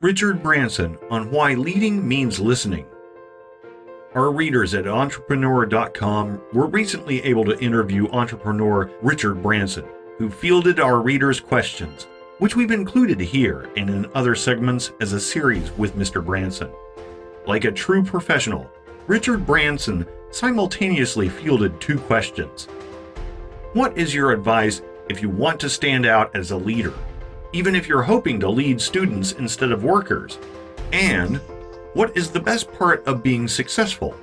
Richard Branson on why leading means listening. Our readers at entrepreneur.com were recently able to interview entrepreneur Richard Branson, who fielded our readers' questions, which we've included here and in other segments as a series with Mr. Branson. Like a true professional, Richard Branson simultaneously fielded two questions. What is your advice if you want to stand out as a leader, even if you're hoping to lead students instead of workers? And what is the best part of being successful?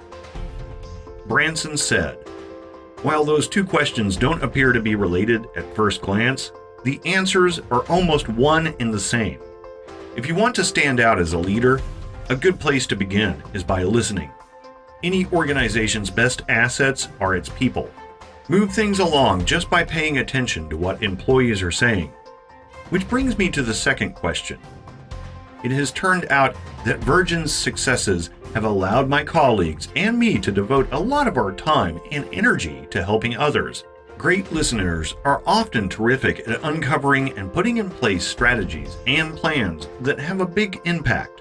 Branson said, While those two questions don't appear to be related at first glance, the answers are almost one and the same. If you want to stand out as a leader, a good place to begin is by listening. Any organization's best assets are its people. Move things along just by paying attention to what employees are saying. Which brings me to the second question. It has turned out that Virgin's successes have allowed my colleagues and me to devote a lot of our time and energy to helping others. Great listeners are often terrific at uncovering and putting in place strategies and plans that have a big impact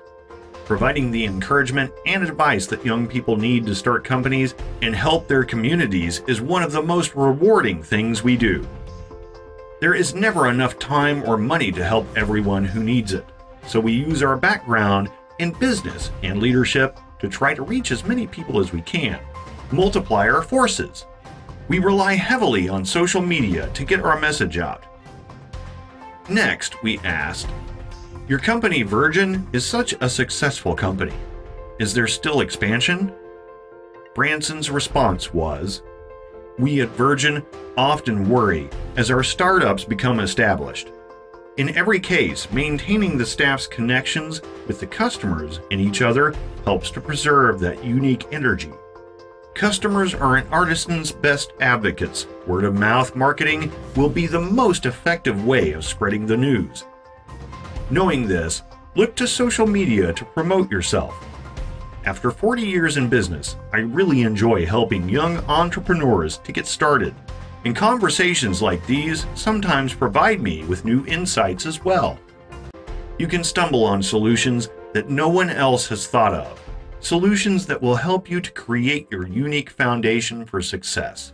providing the encouragement and advice that young people need to start companies and help their communities is one of the most rewarding things we do. There is never enough time or money to help everyone who needs it, so we use our background in business and leadership to try to reach as many people as we can, multiply our forces. We rely heavily on social media to get our message out. Next, we asked your company, Virgin, is such a successful company. Is there still expansion? Branson's response was We at Virgin often worry as our startups become established. In every case, maintaining the staff's connections with the customers and each other helps to preserve that unique energy. Customers are an artisan's best advocates. Word of mouth marketing will be the most effective way of spreading the news. Knowing this, look to social media to promote yourself. After 40 years in business, I really enjoy helping young entrepreneurs to get started. And conversations like these sometimes provide me with new insights as well. You can stumble on solutions that no one else has thought of, solutions that will help you to create your unique foundation for success.